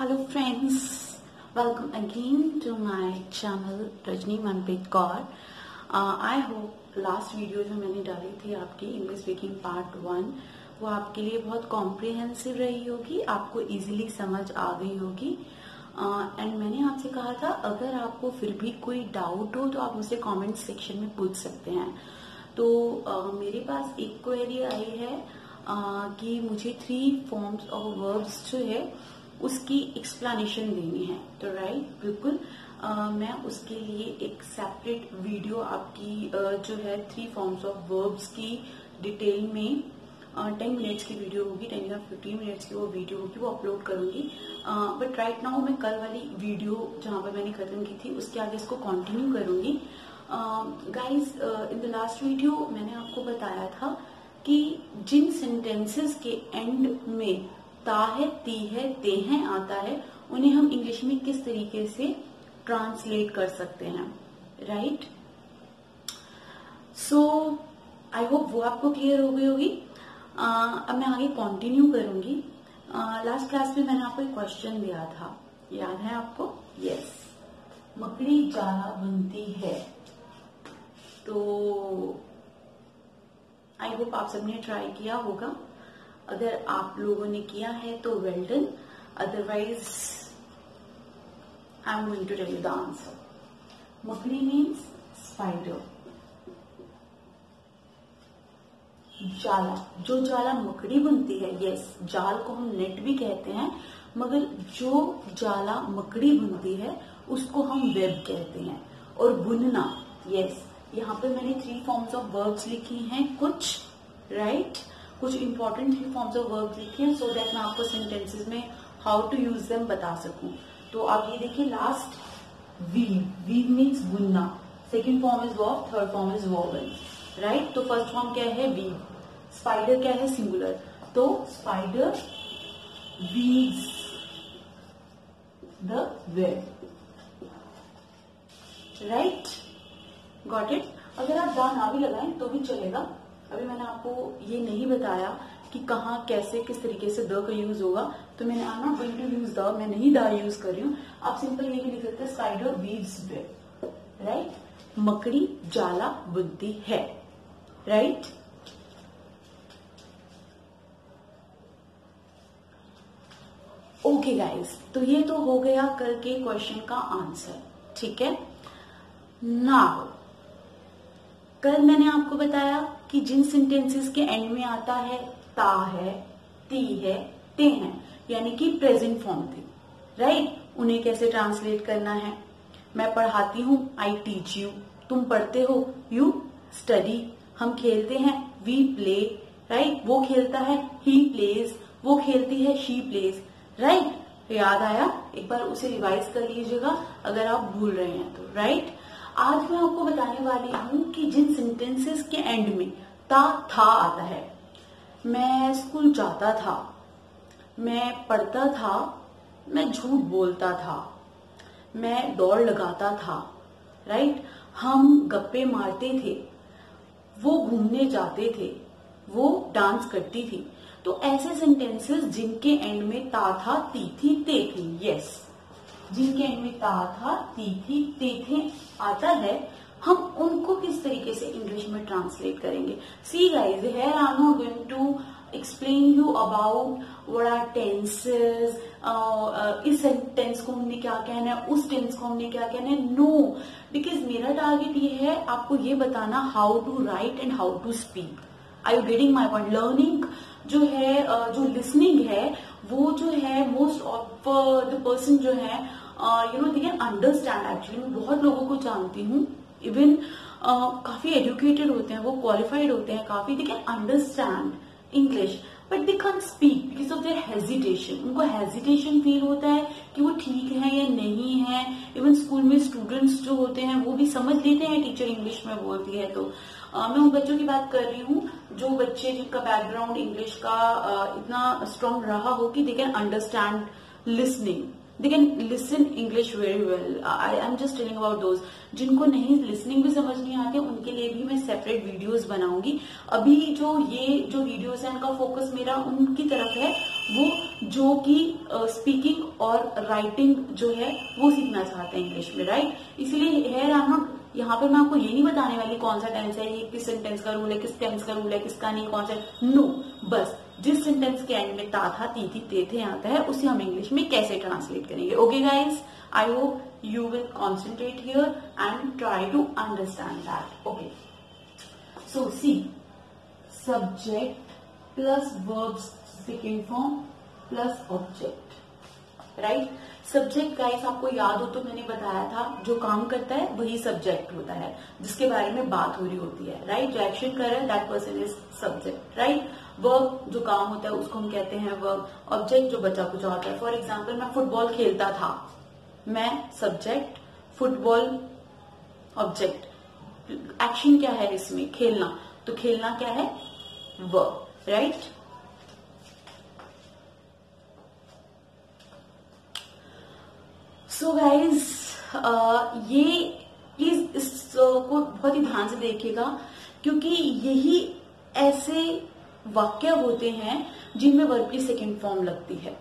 Hello friends, welcome again to my channel Rajni Manpreet Kaur I hope last video जो मैंने डाली थी आपकी इंग्लिश स्पीकिंग पार्ट वन वो आपके लिए बहुत कॉम्प्रिहेंसिव रही होगी आपको इजीली समझ आ गई होगी। एंड uh, मैंने आपसे कहा था अगर आपको फिर भी कोई डाउट हो तो आप मुझसे कमेंट सेक्शन में पूछ सकते हैं। तो uh, मेरे पास एक क्वेरी आई है uh, कि मुझे थ्री फॉर्म्स ऑफ़ वर्ब्स जो है उसकी एक्सप्लेनेशन देनी है। तो राइट बिल्कुल मैं उसके लिए एक सेपरेट वीडियो आपकी uh, जो है थ्री फॉर्म्स ऑफ़ वर्ब्स की डिटेल में टेन मिनट्स की वीडियो होगी टेन या फिफ्टीन मिनट्स की वो वीडियो होगी वो अपलोड करूँगी। बट राइट नाउ मैं कल वाली वीडियो जहाँ पर मैंने खत्म की थी उसके आगे इसको कंटिन्यू करूँगी। Guys in the last video मैंने आपको बताया था कि जिन सेंटेंसेस के एंड में ता है ती है ते हैं आता है उन्हें हम इंग्लिश में किस तरीके से ट्रांसलेट कर सकते हैं? राइट सो आई होप वो आपको क्लियर हो गई होगी। uh, अब मैं आगे कंटिन्यू करूँगी। लास्ट uh, क्लास में मैंने आपको एक क्वेश्चन दिया था। याद है आपको? Yes yes. मकड़ी जाला बनती है। तो आई होप आप सबने ट्राई किया होगा। अगर आप लोगों ने किया है तो well done otherwise I am going to tell you the answer मकड़ी मीन्स स्पाइडर जाला जो जाला मकड़ी बनती है यस जाल को हम नेट भी कहते हैं, मगर जो जाला मकड़ी बनती है, उसको हम वेब कहते हैं. और बुनना यस यहाँ पे मैंने थ्री फॉर्म्स ऑफ़ वर्ब्स लिखी हैं, कुछ राइट right? कुछ इंपॉर्टेंट फॉर्म्स ऑफ़ वर्ब लिखे हैं सो दैट मैं आपको सेंटेंसेस में हाउ टू यूज़ देम बता सकूँ। तो आप ये देखिए लास्ट वीव वीव मीन्स बुनना second form is verb third form is woven right तो फ़र्स्ट फॉर्म क्या है? वीव स्पाइडर क्या है? सिंगुलर तो spider weaves the web right got it अगर आप दा ना भी लगाएँ तो भी चलेगा। अभी मैंने आपको ये नहीं बताया कि कहा, कैसे, किस तरीके से द का यूज़ होगा तो मैंने not going to use the मैं नहीं द यूज़ कर रही हूँ। आप सिंपल ये भी लिख सकते हैं स्पाइडर वीव्स राइट मकड़ी जाला बुद्धि है राइट ओके गाइस तो ये तो हो गया कल के क्वेश्चन का आंसर ठीक है? नाउ कल मैंने आपको बताया कि जिन सेंटेंसेस के एंड में आता है, ता है, ती है, ते हैं, यानी कि प्रेजेंट फॉर्म थी राइट उन्हें कैसे ट्रांसलेट करना है? मैं पढ़ाती हूँ आई टीच यू तुम पढ़ते हो यू स्टडी हम खेलते हैं वी प्ले राइट वो खेलता है ही प्लेज वो खेलती है शी प्लेज राइट याद आया? एक बार उसे रिवाइज कर लीजिएगा, अगर आप भूल रहे हैं तो राइट आज मैं आपको बताने वाली हूँ कि जिन सेंटेंसेस के एंड में ता, था आता है। मैं स्कूल जाता था, मैं पढ़ता था, मैं झूठ बोलता था, मैं दौड़ लगाता था राइट हम गप्पे मारते थे, वो घूमने जाते थे, वो डांस करती थी। तो ऐसे सेंटेंसेस जिनके एंड में ता, था, ती, थी ते थी यस जिनके एंड में ता था ती थी ते थे आता है हम उनको किस तरीके से इंग्लिश में ट्रांसलेट करेंगे? See guys here I am going to explain you about what are tenses इस टेंस को हमने क्या कहना है उस टेंस को हमने क्या कहना है? नो बिकॉज़ मेरा टारगेट ये है आपको ये बताना how to write and how to speak I you getting my point learning जो है uh, जो लिसनिंग है वो जो है मोस्ट ऑफ़ द पर्सन जो है you know they can understand actually मैं बहुत लोगों को जानती हूँ. इवन uh, काफ़ी एजुकेटेड होते हैं वो क्वालिफाइड होते हैं काफ़ी. They can understand English but they can speak because of their hesitation उनको हेजिटेशन फील होता है कि वो ठीक है या नहीं है. इवन स्कूल में स्टूडेंट्स जो होते हैं वो भी समझ लेते हैं टीचर इंग्लिश में बोलती है तो. Uh, मैं उन बच्चों की बात कर रही हूँ जो बच्चे जिनका बैकग्राउंड इंग्लिश का uh, इतना स्ट्रांग रहा हो कि they can understand listening they can listen English very well I am just telling about those जिनको नहीं लिसनिंग भी समझ नहीं आती उनके लिए भी मैं सेपरेट वीडियोस बनाऊँगी। अभी जो ये जो वीडियोस है उनका फोकस मेरा उनकी तरफ़ है। वो जो कि स्पीकिंग uh, और राइटिंग जो है वो सीखना चाहते हैं इंग्लिश में राइट इसलिए है नॉट यहाँ पे मैं आपको ये नहीं बताने वाली कौन सा टेंस है ये किस सेंटेंस का रूल है किस टेंस का रूल है किसका नहीं कौन सा नो बस। जिस सेंटेंस के एंड में ता था, ती थी, ते थे आता है, उसे हम इंग्लिश में कैसे ट्रांसलेट करेंगे? Okay guys I hope you will concentrate here and try to understand that okay so see subject plus verbs second form plus object right subject guys आपको याद हो तो मैंने बताया था, जो काम करता है, वही सब्जेक्ट होता है, जिसके बारे में बात हो रही होती है. राइट जो एक्शन कर रहा है that person is subject right work जो काम होता है, उसको हम कहते हैं वर्क ऑब्जेक्ट जो बचा कुछ होता है। फॉर एग्ज़ाम्पल मैं फुटबॉल खेलता था। मैं सब्जेक्ट फुटबॉल ऑब्जेक्ट एक्शन क्या है इसमें? खेलना। तो खेलना क्या है? वर्क राइट सो गाइज़ ये प्लीज़ इसको बहुत ही ध्यान से देखिएगा, क्योंकि यही ऐसे वाक्य होते हैं जिनमें वर्ब की सेकेंड फॉर्म लगती है।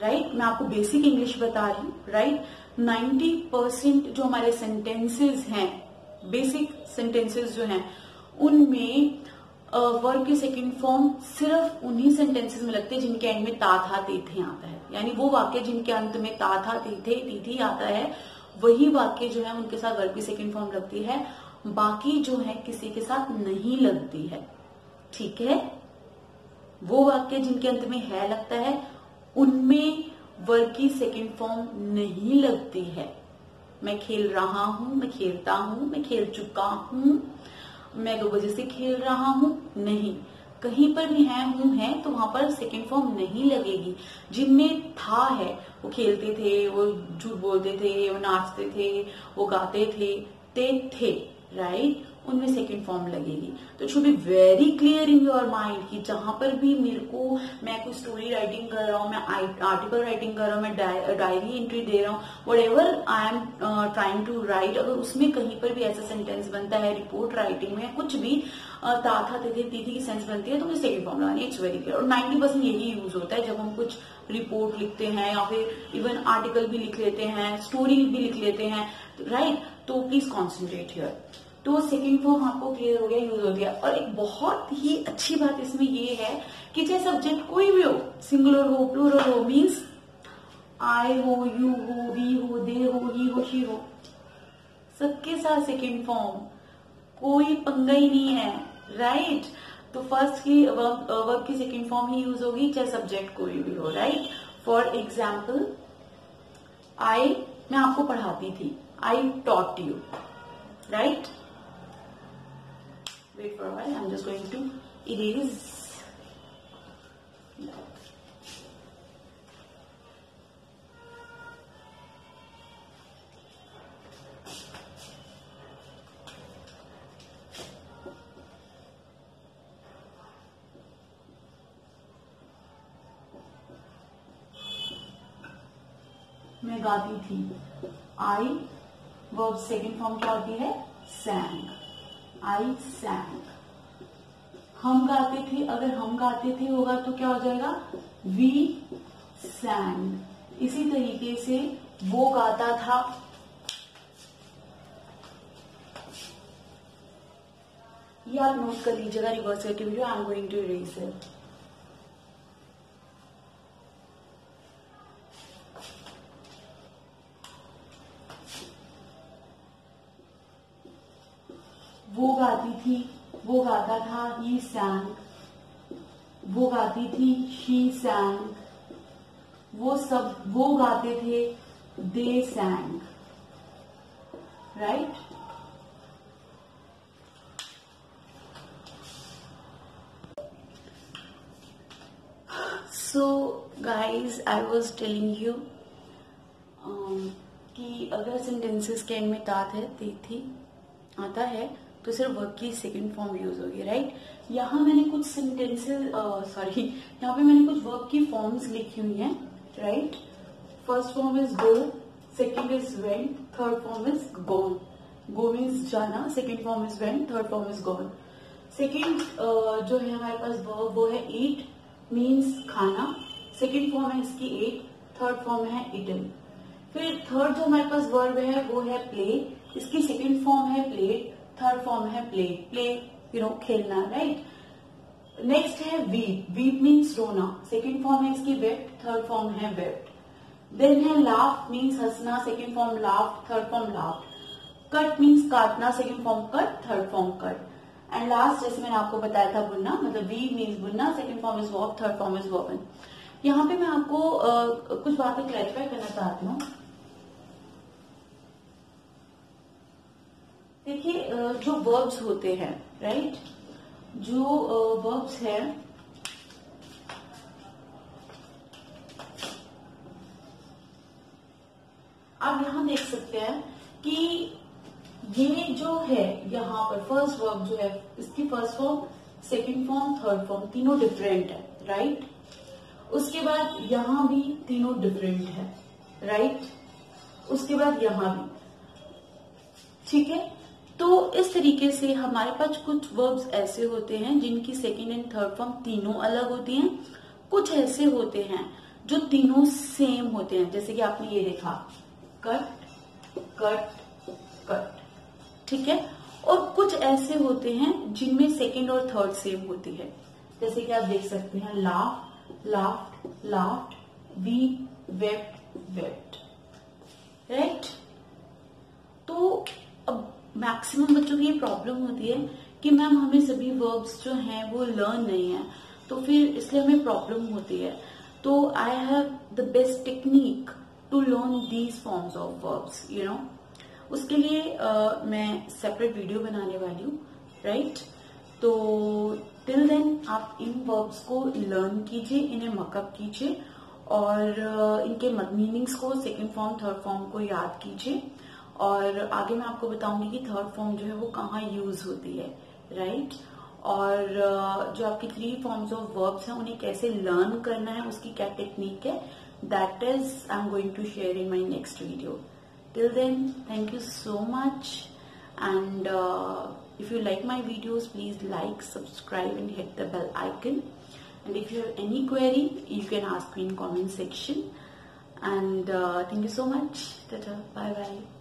Right right? मैं आपको बेसिक इंग्लिश बता रही हूँ राइट नाइन्टी परसेंट जो हमारे सेंटेंसेस हैं बेसिक सेंटेंसेस जो हैं, उनमें वर्ब की सेकेंड फॉर्म सिर्फ़ उन्हीं सेंटेंसेस में लगते हैं जिनके एंड में ता, था आता है। यानी वो वाक्य जिनके अंत में ता, था, ते, थे आता है, वही वाक्य जो है उनके साथ वर्ब की सेकेंड फॉर्म लगती है। बाकी जो है किसी के साथ नहीं लगती है। ठीक है? वो वाक्य जिनके अंत में है लगता है, उनमें वर्ग की सेकेंड फॉर्म नहीं लगती है। मैं खेल रहा हूँ, मैं खेलता हूँ, मैं खेल चुका हूँ, मैं दो बजे से खेल रहा हूँ। नहीं, कहीं पर भी है, हूँ, है तो वहाँ पर सेकेंड फॉर्म नहीं लगेगी। जिनमें था है, वो खेलते थे, वो झूठ बोलते थे, वो नाचते थे, वो गाते थे, ते थे राइट उनमें सेकेंड फॉर्म लगेगी। तो should be very clear in your mind कि जहाँ पर भी मेरे को मैं कोई स्टोरी राइटिंग कर रहा हूँ, मैं आर्टिकल राइटिंग कर रहा हूँ, मैं डायरी एंट्री दे रहा हूँ whatever I am trying to write अगर उसमें कहीं पर भी ऐसा सेंटेंस बनता है रिपोर्ट राइटिंग में, कुछ भी ता था तिथि तिथि की सेंस बनती है तो मुझे सेकेंड फॉर्म लगानी इट्स वेरी क्लियर और नाइन्टी परसेंट यही यूज़ होता है, जब हम कुछ रिपोर्ट लिखते हैं, या फिर इवन आर्टिकल भी लिख लेते हैं स्टोरी भी लिख लेते हैं राइट तो प्लीज़ कॉन्सेंट्रेट हियर तो सेकेंड फॉर्म आपको क्लियर हो गया यूज़ हो गया। और एक बहुत ही अच्छी बात इसमें ये है कि चाहे सब्जेक्ट कोई भी हो सिंगुलर हो प्लूरल हो मीन्स आई हो यू हो वी हो दे हो ही हो शी हो, सबके साथ सेकेंड फॉर्म कोई पंगा ही नहीं है राइट तो फ़र्स्ट की वर्ब की सेकेंड फॉर्म ही यूज़ होगी, चाहे सब्जेक्ट कोई भी हो राइट फॉर एग्ज़ाम्पल आई मैं आपको पढ़ाती थी I taught you right wait for a while I'm just going to erase मैं गाती थी आई वर्ब सेकेंड फॉर्म क्या होती है सैंग आई सैंग हम गाते थे, अगर हम गाते थे होगा तो क्या हो जाएगा? वी सैंग इसी तरीके से वो गाता था। ये आप नोट कर लीजिएगा रिवर्स करके video I am going to erase it वो गाती थी, वो गाता था ही सैंग वो गाती थी शी सैंग वो सब, वो गाते थे they sang right so guys I was telling you कि अगर सेंटेंसेस के एंड में तात है थी, आता है तो सिर्फ़ वर्ब की सेकेंड फॉर्म यूज़ होगी राइट यहाँ मैंने कुछ सेंटेंसेस सॉरी यहाँ पे मैंने कुछ वर्ब की फॉर्म्स लिखी हुई हैं right first form is go second is went third form is gone go means जाना second form is went third form is gone second जो है हमारे पास वर्ब वो है ईट मीन्स खाना. सेकेंड फॉर्म है इसकी एट थर्ड फॉर्म है इटन फिर थर्ड जो हमारे पास वर्ब है, वो है प्ले इसकी सेकेंड फॉर्म है प्ले थर्ड फॉर्म है प्ले प्ले यू नो खेलना राइट नेक्स्ट है वीप वीप मीन्स रोना. सेकेंड फॉर्म है इसकी वेप्ट थर्ड फॉर्म है वेप्ट देन है लाफ मीन्स हंसना. Second form laugh third form laugh cut means काटना. Second form cut third form cut and last जैसे मैंने आपको बताया था बुनना मतलब वी मीन्स बुनना. Second form is wove third form is woven यहाँ पे मैं आपको आ, कुछ बातें क्लैरिफाई करना चाहती हूँ। देखिए जो वर्ब्स होते हैं राइट जो वर्ब्स है, आप यहाँ देख सकते हैं कि ये जो है, यहाँ पर फ़र्स्ट वर्ब जो है, इसकी first form second form third form तीनों डिफरेंट है राइट उसके बाद यहाँ भी तीनों डिफरेंट है राइट उसके बाद यहाँ भी, ठीक है? तो इस तरीके से हमारे पास कुछ वर्ब्स ऐसे होते हैं जिनकी सेकेंड एंड थर्ड फॉर्म तीनों अलग होती हैं। कुछ ऐसे होते हैं जो तीनों सेम होते हैं। जैसे कि आपने ये देखा कट कट कट ठीक है? और कुछ ऐसे होते हैं जिनमें सेकेंड और थर्ड सेम होती है। जैसे कि आप देख सकते हैं laugh laughed laughed weep wept wept right तो अब मैक्सिमम बच्चों की ये प्रॉब्लम होती है कि मैम हमें सभी वर्ब्स जो हैं वो लर्न नहीं है। तो फिर इसलिए हमें प्रॉब्लम होती है। तो I have the best technique to learn these forms of verbs you know उसके लिए uh, मैं सेपरेट वीडियो बनाने वाली हूँ राइट right? तो टिल देन आप इन वर्ब्स को लर्न कीजिए इन्हें मकअप कीजिए और इनके मीनिंग्स को सेकेंड फॉर्म थर्ड फॉर्म को याद कीजिए। और आगे मैं आपको बताऊँगी कि थर्ड फॉर्म जो है वो कहाँ यूज़ होती है राइट right? और जो आपकी थ्री फॉर्म्स ऑफ़ वर्ब्स हैं, उन्हें कैसे लर्न करना है, उसकी क्या टेक्निक है that is I am going to share in my next video till then thank you so much and if you like my videos please like subscribe and hit the bell icon and if you have any query you can ask in comment section and thank you so much bye bye